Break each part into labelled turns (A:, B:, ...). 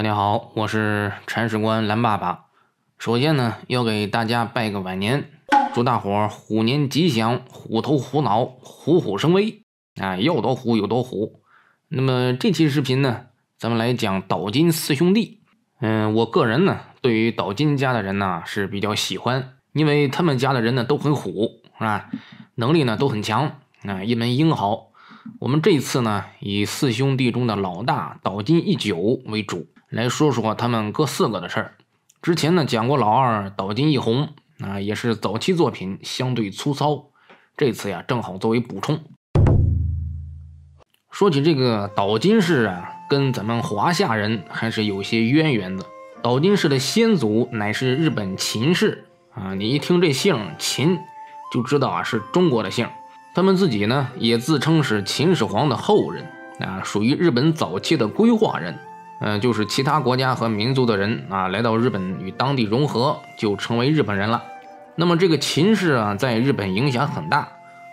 A: 大家好，我是铲屎官蓝爸爸。首先呢，要给大家拜个晚年，祝大伙儿虎年吉祥，虎头虎脑，虎虎生威啊！要多虎有多虎。那么这期视频呢，咱们来讲岛津四兄弟。嗯，我个人呢，对于岛津家的人呢是比较喜欢，因为他们家的人呢都很虎，是吧？能力呢都很强啊，一门英豪。我们这次呢，以四兄弟中的老大岛津义久为主，来说说他们哥四个的事儿。之前呢讲过老二岛津义弘啊，也是早期作品，相对粗糙。这次呀，正好作为补充。说起这个岛津氏啊，跟咱们华夏人还是有些渊源的。岛津氏的先祖乃是日本秦氏啊，你一听这姓秦，就知道啊是中国的姓。他们自己呢，也自称是秦始皇的后人啊，属于日本早期的归化人。嗯，就是其他国家和民族的人啊，来到日本与当地融合，就成为日本人了。那么这个秦氏啊，在日本影响很大，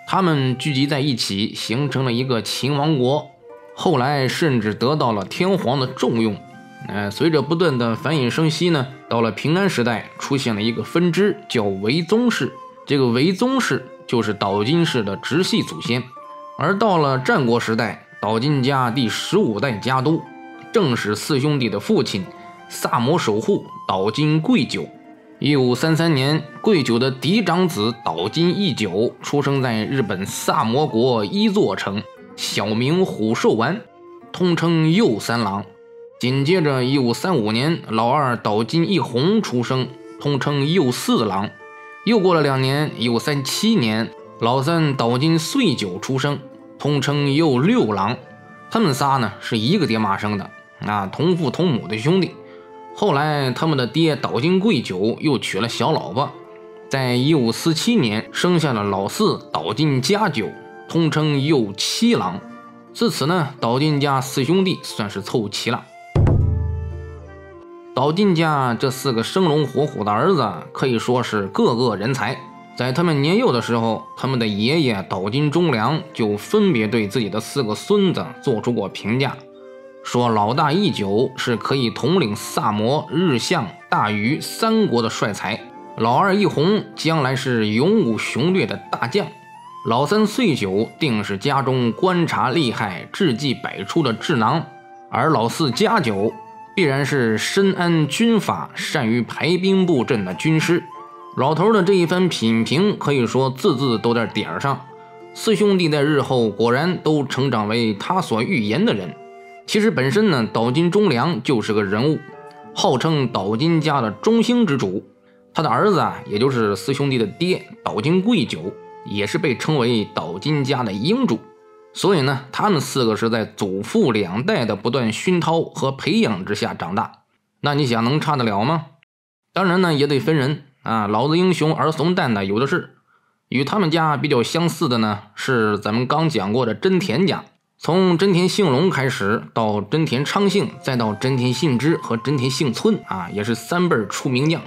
A: 他们聚集在一起，形成了一个秦王国。后来甚至得到了天皇的重用。嗯，随着不断的繁衍生息呢，到了平安时代，出现了一个分支，叫维宗氏。这个维宗氏。就是岛津氏的直系祖先，而到了战国时代，岛津家第十五代家督，正是四兄弟的父亲萨摩守护岛津贵久。一五三三年，贵久的嫡长子岛津义久出生在日本萨摩国一座城，小名虎寿丸，通称右三郎。紧接着，一五三五年，老二岛津义弘出生，通称右四郎。又过了两年，一五三七年，老三岛津岁久出生，通称右六郎。他们仨呢是一个爹妈生的，啊，同父同母的兄弟。后来他们的爹岛津贵久又娶了小老婆，在一五四七年生下了老四岛津家久，通称右七郎。自此呢，岛津家四兄弟算是凑齐了。岛津家这四个生龙活虎的儿子可以说是个个人才。在他们年幼的时候，他们的爷爷岛津忠良就分别对自己的四个孙子做出过评价，说老大一九是可以统领萨摩、日向、大隅三国的帅才；老二一红将来是勇武雄略的大将；老三岁九定是家中观察厉害、智计百出的智囊；而老四家九。必然是深谙军法、善于排兵布阵的军师。老头的这一番品评，可以说字字都在点儿上。四兄弟在日后果然都成长为他所预言的人。其实本身呢，岛津忠良就是个人物，号称岛津家的中兴之主。他的儿子啊，也就是四兄弟的爹岛津贵久，也是被称为岛津家的英主。所以呢，他们四个是在祖父两代的不断熏陶和培养之下长大。那你想能差得了吗？当然呢，也得分人啊。老子英雄儿怂蛋的有的是。与他们家比较相似的呢，是咱们刚讲过的真田家。从真田幸隆开始，到真田昌幸，再到真田信之和真田幸村啊，也是三辈出名将。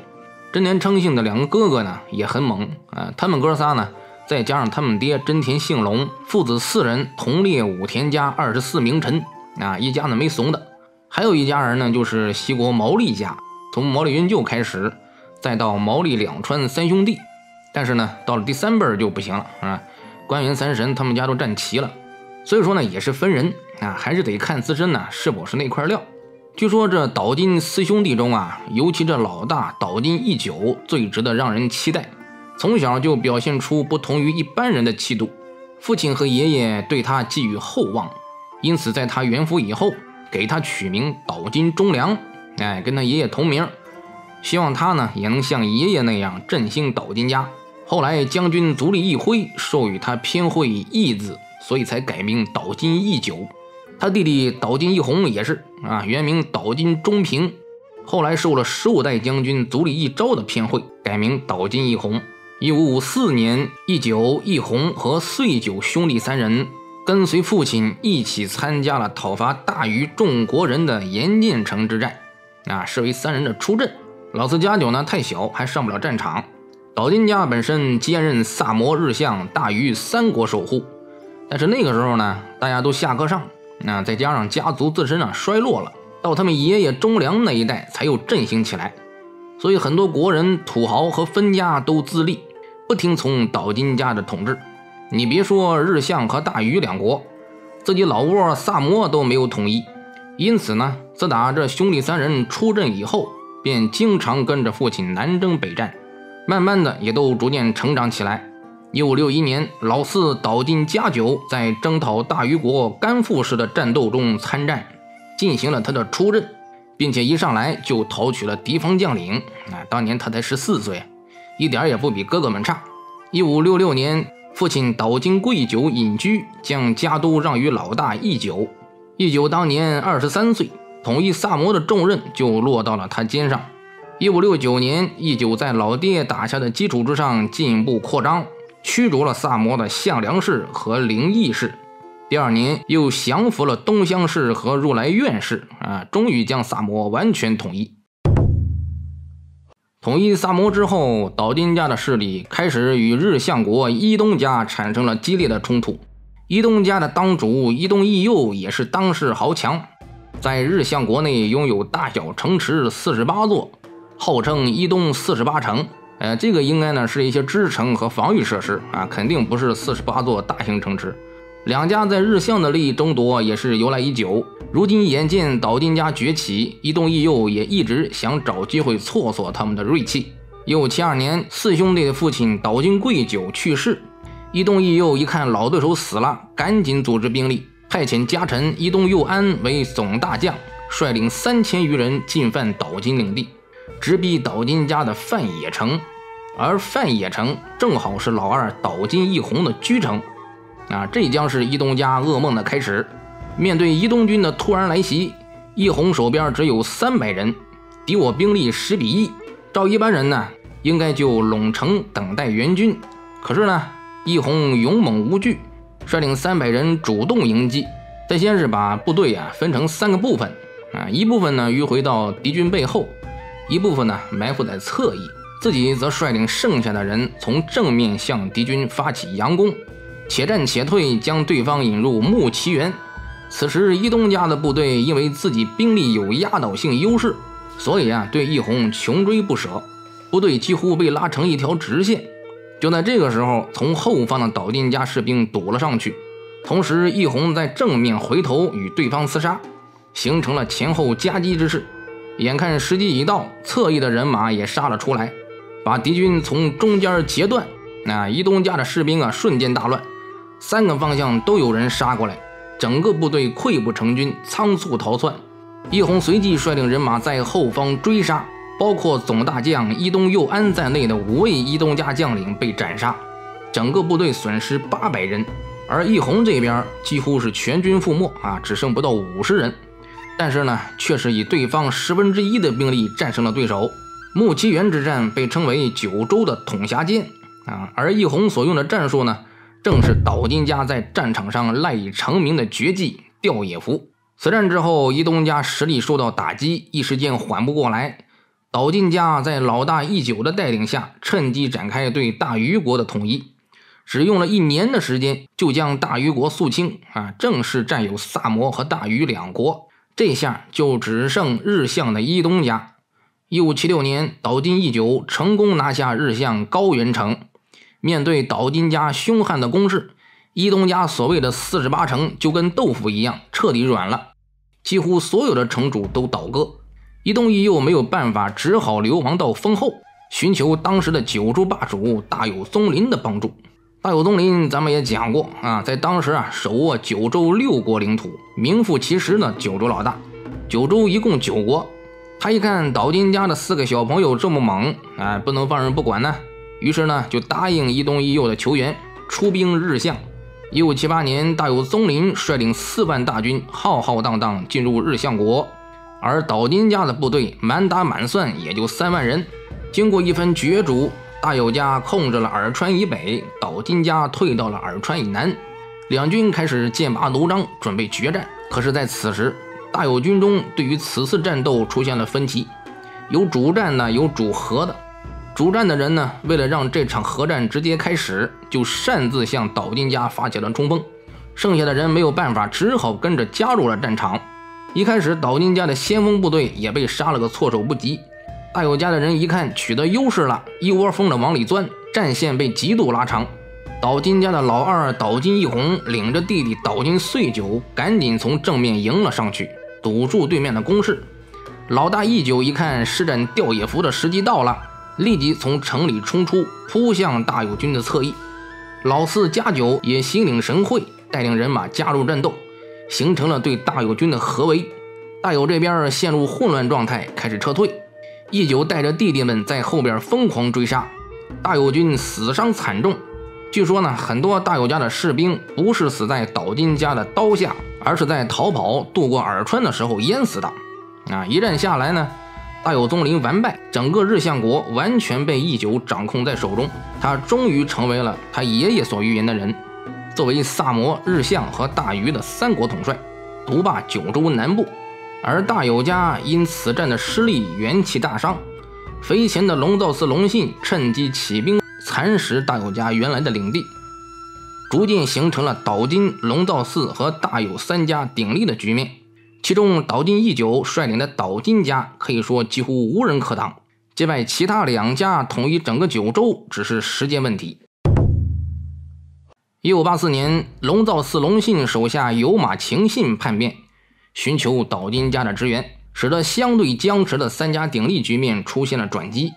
A: 真田昌幸的两个哥哥呢，也很猛啊。他们哥仨呢。再加上他们爹真田幸隆父子四人同列武田家二十四名臣啊，一家子没怂的。还有一家人呢，就是西国毛利家，从毛利云就开始，再到毛利两川三兄弟。但是呢，到了第三辈就不行了啊，关原三神他们家都站齐了。所以说呢，也是分人啊，还是得看自身呢是否是那块料。据说这岛津四兄弟中啊，尤其这老大岛津义久最值得让人期待。从小就表现出不同于一般人的气度，父亲和爷爷对他寄予厚望，因此在他元服以后，给他取名岛津忠良，哎，跟他爷爷同名，希望他呢也能像爷爷那样振兴岛津家。后来将军足利义辉授予他偏讳义字，所以才改名岛津义久。他弟弟岛津义弘也是啊，原名岛津忠平，后来受了十五代将军足利义昭的偏讳，改名岛津义弘。一五五四年，义久、义弘和岁久兄弟三人跟随父亲一起参加了讨伐大禹众国人的岩见城之战，啊，视为三人的出阵。老四家久呢太小，还上不了战场。岛津家本身兼任萨摩、日向、大禹三国守护，但是那个时候呢，大家都下课上，那再加上家族自身啊衰落了，到他们爷爷忠良那一代才又振兴起来。所以很多国人、土豪和分家都自立，不听从岛津家的统治。你别说日向和大隅两国，自己老窝萨摩都没有统一。因此呢，自打这兄弟三人出阵以后，便经常跟着父亲南征北战，慢慢的也都逐渐成长起来。一五六一年，老四岛津家久在征讨大隅国甘富氏的战斗中参战，进行了他的出阵。并且一上来就讨取了敌方将领，啊，当年他才十四岁，一点也不比哥哥们差。一五六六年，父亲岛津贵久隐居，将家督让于老大义久。义久当年二十三岁，统一萨摩的重任就落到了他肩上。一五六九年，义久在老爹打下的基础之上进一步扩张，驱逐了萨摩的项梁氏和灵异氏。第二年，又降服了东乡氏和入来院氏，啊，终于将萨摩完全统一。统一萨摩之后，岛津家的势力开始与日向国伊东家产生了激烈的冲突。伊东家的当主伊东义佑也是当世豪强，在日向国内拥有大小城池四十八座，号称伊东四十八城。呃，这个应该呢是一些支城和防御设施啊，肯定不是四十八座大型城池。两家在日向的利益争夺也是由来已久。如今眼见岛津家崛起，伊东义佑也一直想找机会挫挫他们的锐气。一五七二年，四兄弟的父亲岛津贵久去世，伊东义佑一看老对手死了，赶紧组织兵力，派遣家臣伊东佑安为总大将，率领三千余人进犯岛津领地，直逼岛津家的范野城。而范野城正好是老二岛津义弘的居城。啊，这将是伊东家噩梦的开始。面对伊东军的突然来袭，义弘手边只有三百人，敌我兵力十比一。照一般人呢，应该就拢城等待援军。可是呢，义弘勇猛无惧，率领三百人主动迎击。他先是把部队啊分成三个部分，啊，一部分呢迂回到敌军背后，一部分呢埋伏在侧翼，自己则率领剩下的人从正面向敌军发起佯攻。且战且退，将对方引入木崎原。此时，伊东家的部队因为自己兵力有压倒性优势，所以啊，对义弘穷追不舍，部队几乎被拉成一条直线。就在这个时候，从后方的岛津家士兵堵了上去，同时义弘在正面回头与对方厮杀，形成了前后夹击之势。眼看时机已到，侧翼的人马也杀了出来，把敌军从中间截断。那伊东家的士兵啊，瞬间大乱。三个方向都有人杀过来，整个部队溃不成军，仓促逃窜。一红随即率领人马在后方追杀，包括总大将伊东佑安在内的五位伊东家将领被斩杀，整个部队损失八百人。而义弘这边几乎是全军覆没啊，只剩不到五十人。但是呢，却是以对方十分之一的兵力战胜了对手。木崎原之战被称为九州的统辖剑啊，而义弘所用的战术呢？正是岛津家在战场上赖以成名的绝技吊野伏。此战之后，伊东家实力受到打击，一时间缓不过来。岛津家在老大义久的带领下，趁机展开对大虞国的统一。只用了一年的时间，就将大虞国肃清啊，正式占有萨摩和大虞两国。这下就只剩日向的伊东家。一五七六年，岛津义久成功拿下日向高原城。面对岛津家凶悍的攻势，伊东家所谓的四十八城就跟豆腐一样彻底软了，几乎所有的城主都倒戈。伊东义佑没有办法，只好流亡到丰后，寻求当时的九州霸主大有宗麟的帮助。大有宗麟咱们也讲过啊，在当时啊手握九州六国领土，名副其实的九州老大。九州一共九国，他一看岛津家的四个小朋友这么猛，啊，不能放任不管呢。于是呢，就答应伊东一右的求援，出兵日向。一五七八年，大有宗麟率领四万大军，浩浩荡荡进入日向国，而岛津家的部队满打满算也就三万人。经过一番角逐，大有家控制了耳川以北，岛津家退到了耳川以南，两军开始剑拔弩张，准备决战。可是，在此时，大友军中对于此次战斗出现了分歧，有主战的，有主和的。主战的人呢，为了让这场核战直接开始，就擅自向岛津家发起了冲锋。剩下的人没有办法，只好跟着加入了战场。一开始，岛津家的先锋部队也被杀了个措手不及。大友家的人一看取得优势了，一窝蜂的往里钻，战线被极度拉长。岛津家的老二岛津义弘领着弟弟岛津岁久，赶紧从正面迎了上去，堵住对面的攻势。老大义九一看施展吊野符的时机到了，立即从城里冲出，扑向大友军的侧翼。老四家久也心领神会，带领人马加入战斗，形成了对大友军的合围。大友这边陷入混乱状态，开始撤退。义九带着弟弟们在后边疯狂追杀，大友军死伤惨重。据说呢，很多大友家的士兵不是死在岛津家的刀下，而是在逃跑渡过耳川的时候淹死的。啊，一战下来呢，大友宗麟完败，整个日向国完全被义久掌控在手中。他终于成为了他爷爷所预言的人，作为萨摩、日向和大隅的三国统帅，独霸九州南部。而大友家因此战的失利，元气大伤。肥前的龙造寺隆信趁机起兵蚕食大友家原来的领地，逐渐形成了岛津、龙造寺和大友三家鼎立的局面。其中，岛津义久率领的岛津家可以说几乎无人可挡，击败其他两家统一整个九州只是时间问题。一五八四年，龙造寺隆信手下有马晴信叛变。寻求岛津家的支援，使得相对僵持的三家鼎立局面出现了转机。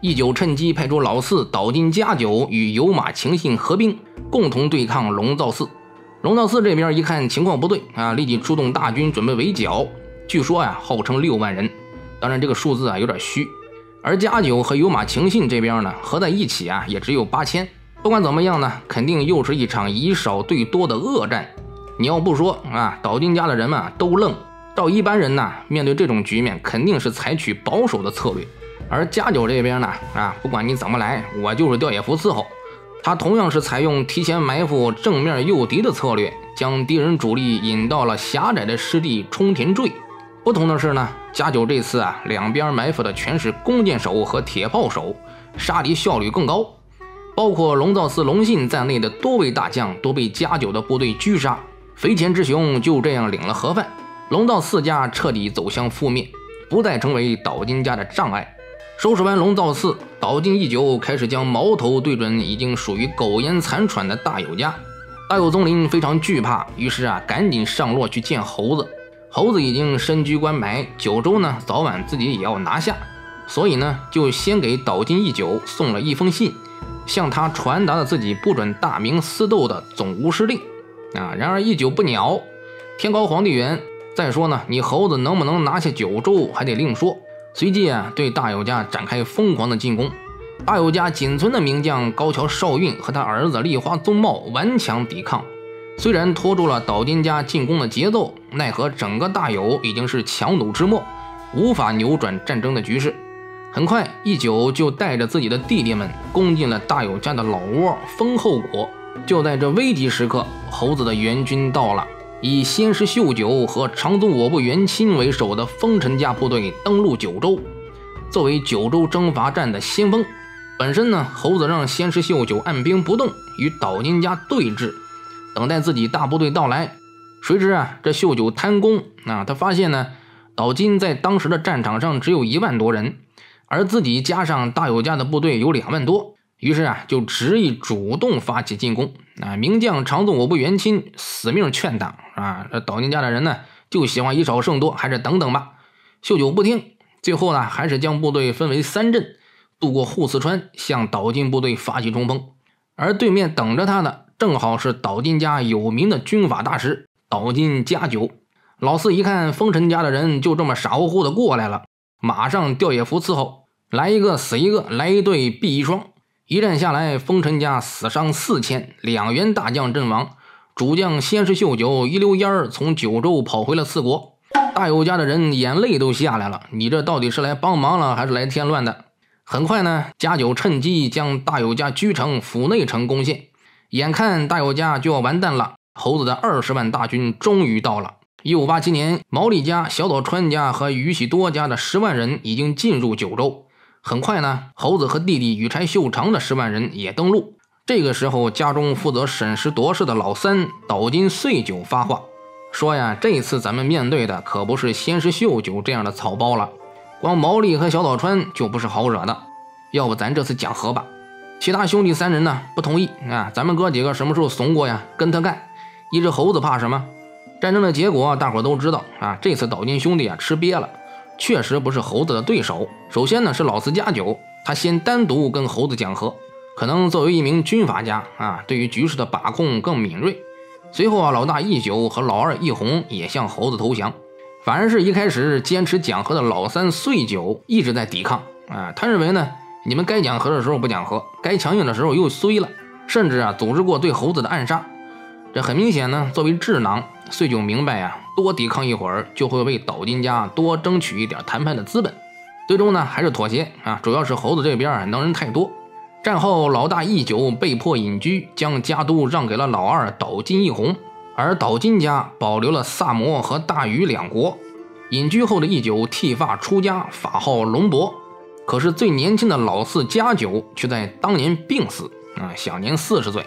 A: 义久趁机派出老四岛津家久与有马晴信合兵，共同对抗龙造寺。龙造寺这边一看情况不对啊，立即出动大军准备围剿。据说呀，号称六万人，当然这个数字啊有点虚。而家久和有马晴信这边呢，合在一起啊也只有八千。不管怎么样呢，肯定又是一场以少对多的恶战。你要不说啊，岛津家的人们都愣。照一般人呢，面对这种局面，肯定是采取保守的策略。而家九这边呢，啊，不管你怎么来，我就是吊野符伺候。他同样是采用提前埋伏、正面诱敌的策略，将敌人主力引到了狭窄的湿地冲田坠。不同的是呢，加九这次啊，两边埋伏的全是弓箭手和铁炮手，杀敌效率更高。包括龙造寺隆信在内的多位大将都被加九的部队狙杀。肥前之雄就这样领了盒饭，龙造四家彻底走向覆灭，不再成为岛津家的障碍。收拾完龙造寺，岛津义久开始将矛头对准已经属于苟延残喘的大友家。大友宗麟非常惧怕，于是啊，赶紧上洛去见猴子。猴子已经身居关白，九州呢早晚自己也要拿下，所以呢，就先给岛津义久送了一封信，向他传达了自己不准大明私斗的总无师令。啊！然而一久不鸟，天高皇帝远。再说呢，你猴子能不能拿下九州还得另说。随即啊，对大友家展开疯狂的进攻。大友家仅存的名将高桥少运和他儿子立花宗茂顽强抵抗，虽然拖住了岛津家进攻的节奏，奈何整个大友已经是强弩之末，无法扭转战争的局势。很快，一九就带着自己的弟弟们攻进了大友家的老窝丰后国。就在这危急时刻，猴子的援军到了。以仙石秀久和长宗我部元亲为首的丰臣家部队登陆九州，作为九州征伐战的先锋。本身呢，猴子让仙石秀久按兵不动，与岛津家对峙，等待自己大部队到来。谁知啊，这秀久贪功啊，他发现呢，岛津在当时的战场上只有一万多人，而自己加上大友家的部队有两万多。于是啊，就执意主动发起进攻。啊，名将长宗我部元亲死命劝挡啊，这岛津家的人呢，就喜欢以少胜多，还是等等吧。秀九不听，最后呢，还是将部队分为三阵，渡过户四川，向岛津部队发起冲锋。而对面等着他的，正好是岛津家有名的军法大师岛津家久。老四一看丰臣家的人就这么傻乎乎的过来了，马上吊野符伺候，来一个死一个，来一对毙一双。一战下来，丰臣家死伤四千，两员大将阵亡，主将先是秀九一溜烟儿从九州跑回了四国。大友家的人眼泪都下来了，你这到底是来帮忙了，还是来添乱的？很快呢，家久趁机将大友家居城府内城攻陷，眼看大友家就要完蛋了，猴子的二十万大军终于到了。一五八七年，毛利家、小岛川家和宇喜多家的十万人已经进入九州。很快呢，猴子和弟弟羽柴秀长的十万人也登陆。这个时候，家中负责审时度势的老三岛津穗久发话，说呀，这次咱们面对的可不是仙石秀酒这样的草包了，光毛利和小岛川就不是好惹的。要不咱这次讲和吧？其他兄弟三人呢不同意啊，咱们哥几个什么时候怂过呀？跟他干！一只猴子怕什么？战争的结果大伙都知道啊，这次岛津兄弟啊吃瘪了，确实不是猴子的对手。首先呢是老四加九，他先单独跟猴子讲和，可能作为一名军阀家啊，对于局势的把控更敏锐。随后啊，老大义九和老二义弘也向猴子投降，反而是一开始坚持讲和的老三岁九一直在抵抗啊，他认为呢。你们该讲和的时候不讲和，该强硬的时候又衰了，甚至啊组织过对猴子的暗杀。这很明显呢，作为智囊，岁九明白呀，多抵抗一会儿就会为岛津家多争取一点谈判的资本。最终呢，还是妥协啊，主要是猴子这边能人太多。战后，老大义九被迫隐居，将家督让给了老二岛津义弘，而岛津家保留了萨摩和大隅两国。隐居后的义九剃发出家，法号龙伯。可是最年轻的老四家九却在当年病死啊，享年四十岁。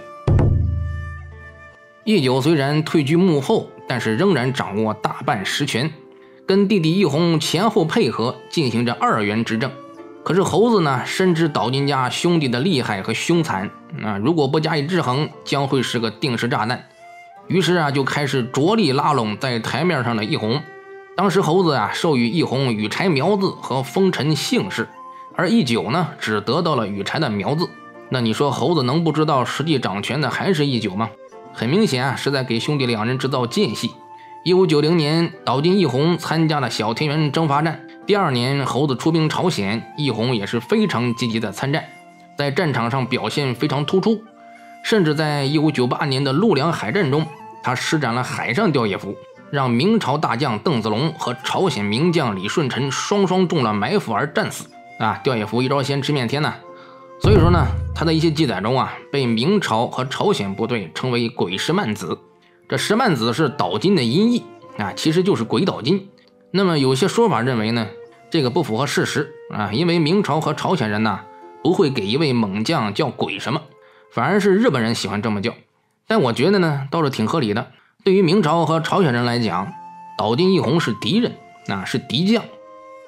A: 义九虽然退居幕后，但是仍然掌握大半实权，跟弟弟义弘前后配合进行着二元执政。可是猴子呢，深知岛津家兄弟的厉害和凶残啊，如果不加以制衡，将会是个定时炸弹。于是啊，就开始着力拉拢在台面上的义弘。当时猴子啊，授予义弘羽柴苗字和丰臣姓氏。而义九呢，只得到了羽柴的苗字。那你说猴子能不知道实际掌权的还是义九吗？很明显啊，是在给兄弟两人制造间隙。一五九零年，岛津义弘参加了小田园征伐战。第二年，猴子出兵朝鲜，义弘也是非常积极的参战，在战场上表现非常突出。甚至在一五九八年的陆良海战中，他施展了海上吊野夫，让明朝大将邓子龙和朝鲜名将李舜臣双双中了埋伏而战死。啊，吊野夫一招先吃面天呢，所以说呢，他的一些记载中啊，被明朝和朝鲜部队称为鬼石曼子。这石曼子是岛津的音译啊，其实就是鬼岛津。那么有些说法认为呢，这个不符合事实啊，因为明朝和朝鲜人呢不会给一位猛将叫鬼什么，反而是日本人喜欢这么叫。但我觉得呢，倒是挺合理的。对于明朝和朝鲜人来讲，岛津义弘是敌人啊，是敌将。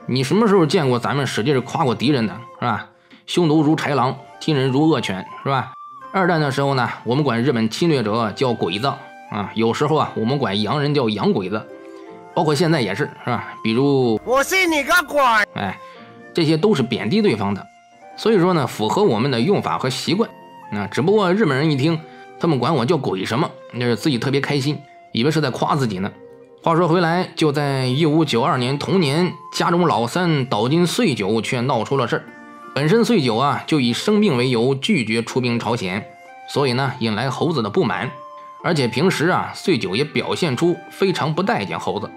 A: 你什么时候见过咱们使劲夸过敌人的，是吧？匈奴如豺狼，听人如恶犬，是吧？二战的时候呢，我们管日本侵略者叫鬼子啊，有时候啊，我们管洋人叫洋鬼子，包括现在也是，是吧？比如
B: 我信你个鬼！
A: 哎，这些都是贬低对方的，所以说呢，符合我们的用法和习惯。啊，只不过日本人一听，他们管我叫鬼什么，那是自己特别开心，以为是在夸自己呢。话说回来，就在一五九二年同年，家中老三岛津岁久却闹出了事儿。本身岁久啊就以生病为由拒绝出兵朝鲜，所以呢引来猴子的不满。而且平时啊岁久也表现出非常不待见猴子。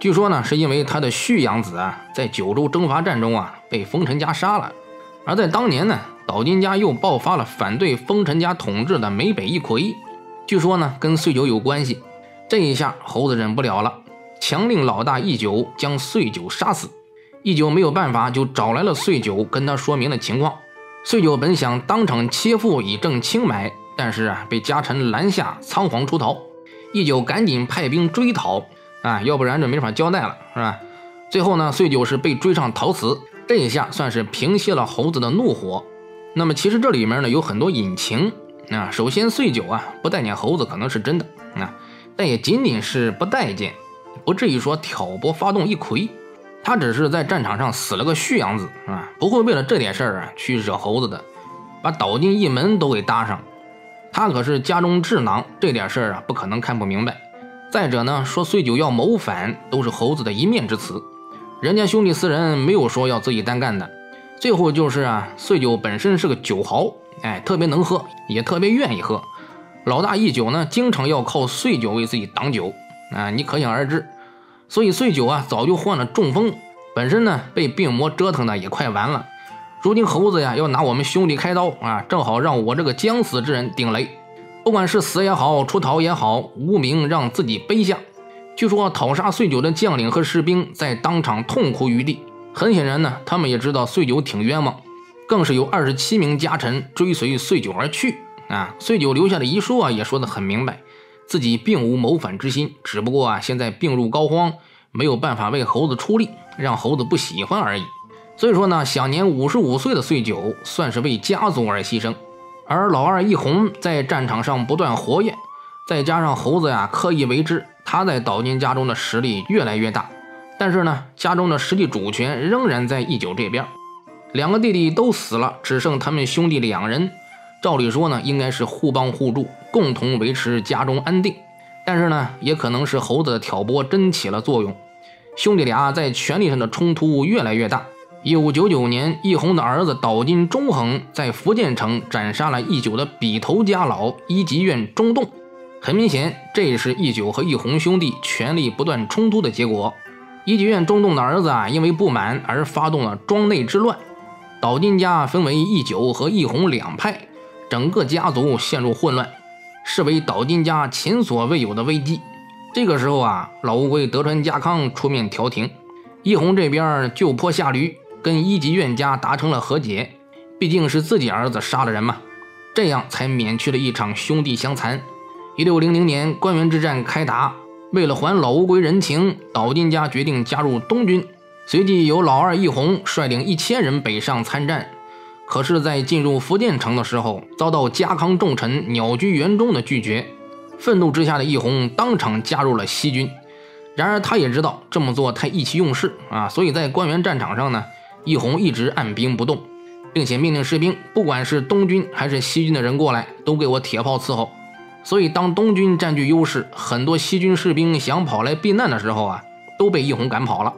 A: 据说呢是因为他的续养子啊在九州征伐战中啊被丰臣家杀了。而在当年呢岛津家又爆发了反对丰臣家统治的美北一揆，据说呢跟岁久有关系。这一下，猴子忍不了了，强令老大义九将岁九杀死。一九没有办法，就找来了岁九，跟他说明了情况。岁九本想当场切腹以证清白，但是啊，被家臣拦下，仓皇出逃。一九赶紧派兵追讨，啊，要不然这没法交代了，是吧？最后呢，岁九是被追上逃死，这一下算是平息了猴子的怒火。那么其实这里面呢有很多隐情啊。首先，岁九啊不待见猴子，可能是真的啊。但也仅仅是不待见，不至于说挑拨发动一揆。他只是在战场上死了个婿养子啊，不会为了这点事儿啊去惹猴子的，把岛津一门都给搭上。他可是家中智囊，这点事儿啊不可能看不明白。再者呢，说碎九要谋反，都是猴子的一面之词，人家兄弟四人没有说要自己单干的。最后就是啊，碎九本身是个酒豪，哎，特别能喝，也特别愿意喝。老大一酒呢，经常要靠碎九为自己挡酒啊，你可想而知。所以岁九啊，早就患了中风，本身呢被病魔折腾的也快完了。如今猴子呀要拿我们兄弟开刀啊，正好让我这个将死之人顶雷。不管是死也好，出逃也好，无名让自己背下。据说讨杀岁九的将领和士兵在当场痛哭于地。很显然呢，他们也知道岁九挺冤枉，更是有二十七名家臣追随岁九而去。啊，岁九留下的遗书啊，也说得很明白，自己并无谋反之心，只不过啊，现在病入膏肓，没有办法为猴子出力，让猴子不喜欢而已。所以说呢，享年五十五岁的岁九，算是为家族而牺牲。而老二一红在战场上不断活跃，再加上猴子呀刻意为之，他在岛津家中的实力越来越大。但是呢，家中的实际主权仍然在义久这边。两个弟弟都死了，只剩他们兄弟两人。照理说呢，应该是互帮互助，共同维持家中安定。但是呢，也可能是猴子的挑拨真起了作用，兄弟俩在权力上的冲突越来越大。一五九九年，义弘的儿子岛津忠恒在福建城斩杀了义九的笔头家老一级院中洞。很明显，这是义九和义弘兄弟权力不断冲突的结果。一级院中洞的儿子啊，因为不满而发动了庄内之乱，岛津家分为义九和义弘两派。整个家族陷入混乱，视为岛津家前所未有的危机。这个时候啊，老乌龟德川家康出面调停，义弘这边就坡下驴，跟一级院家达成了和解。毕竟是自己儿子杀了人嘛，这样才免去了一场兄弟相残。一六零零年，关原之战开打，为了还老乌龟人情，岛津家决定加入东军，随即由老二义弘率领一千人北上参战。可是，在进入福建城的时候，遭到家康重臣鸟居元忠的拒绝。愤怒之下的义弘当场加入了西军。然而，他也知道这么做太意气用事啊，所以在官员战场上呢，义弘一直按兵不动，并且命令士兵，不管是东军还是西军的人过来，都给我铁炮伺候。所以，当东军占据优势，很多西军士兵想跑来避难的时候啊，都被义弘赶跑了。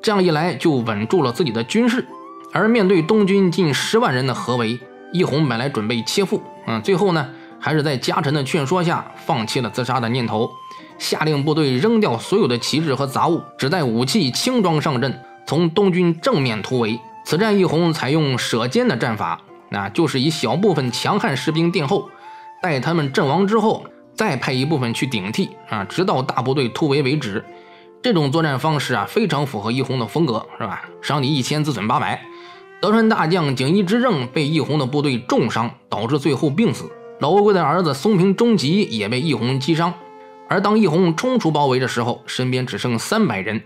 A: 这样一来，就稳住了自己的军事。而面对东军近十万人的合围，一弘本来准备切腹，嗯，最后呢，还是在家臣的劝说下，放弃了自杀的念头，下令部队扔掉所有的旗帜和杂物，只带武器轻装上阵，从东军正面突围。此战，一弘采用舍肩的战法，那就是以小部分强悍士兵殿后，待他们阵亡之后，再派一部分去顶替，啊，直到大部队突围为止。这种作战方式啊，非常符合一弘的风格，是吧？伤敌一千，自损八百。德川大将景一之政被义弘的部队重伤，导致最后病死。老乌龟的儿子松平忠吉也被义弘击伤。而当义弘冲出包围的时候，身边只剩三百人。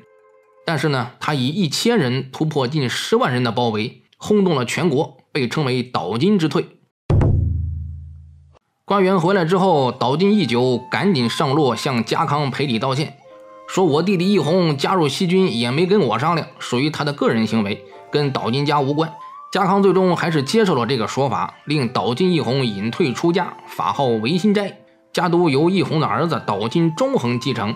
A: 但是呢，他以一千人突破近十万人的包围，轰动了全国，被称为岛津之退。官员回来之后，岛津义久赶紧上洛向家康赔礼道歉，说：“我弟弟义弘加入西军也没跟我商量，属于他的个人行为。”跟岛津家无关，家康最终还是接受了这个说法，令岛津义弘隐退出家，法号维新斋，家督由义弘的儿子岛津忠恒继承。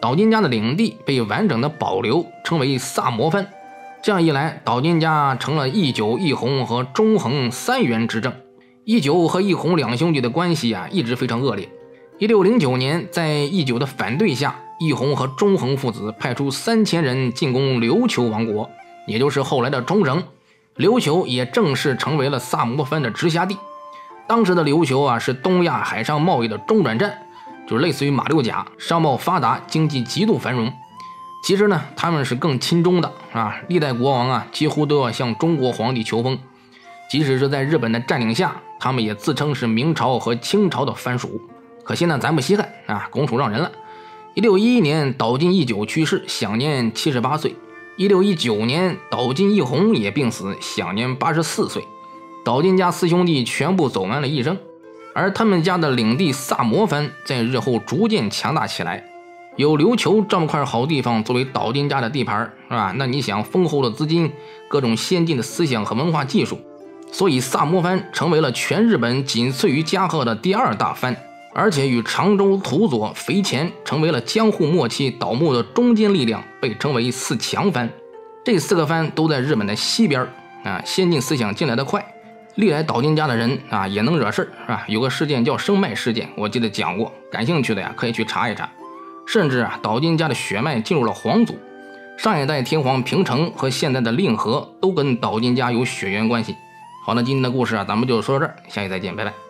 A: 岛津家的领地被完整的保留，称为萨摩藩。这样一来，岛津家成了义久、义弘和忠恒三元之政。义久和义弘两兄弟的关系啊，一直非常恶劣。一六零九年，在义久的反对下，义弘和忠恒父子派出三千人进攻琉球王国。也就是后来的冲绳，琉球也正式成为了萨摩藩的直辖地。当时的琉球啊，是东亚海上贸易的中转站，就是类似于马六甲，商贸发达，经济极度繁荣。其实呢，他们是更亲中的啊，历代国王啊，几乎都要向中国皇帝求封。即使是在日本的占领下，他们也自称是明朝和清朝的藩属。可惜呢，咱不稀罕啊，拱手让人了。一六一一年，岛津义久去世，享年七十八岁。一六一九年，岛津义弘也病死，享年八十四岁。岛津家四兄弟全部走完了一生，而他们家的领地萨摩藩在日后逐渐强大起来。有琉球这么块好地方作为岛津家的地盘，是吧？那你想，丰厚的资金、各种先进的思想和文化技术，所以萨摩藩成为了全日本仅次于加贺的第二大藩。而且与常州、土佐、肥前成为了江户末期倒幕的中坚力量，被称为四强藩。这四个藩都在日本的西边啊，先进思想进来的快，历来岛津家的人啊也能惹事儿是吧？有个事件叫生脉事件，我记得讲过，感兴趣的呀可以去查一查。甚至啊，岛津家的血脉进入了皇族，上一代天皇平成和现在的令和都跟岛津家有血缘关系。好了，今天的故事啊，咱们就说到这儿，下期再见，拜拜。